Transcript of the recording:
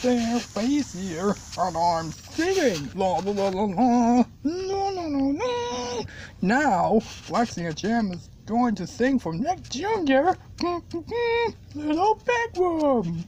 There, face here, and I'm singing. La la la la la. No no no no. Now, Lexi Jam is going to sing for Nick Jr. Little Big Room.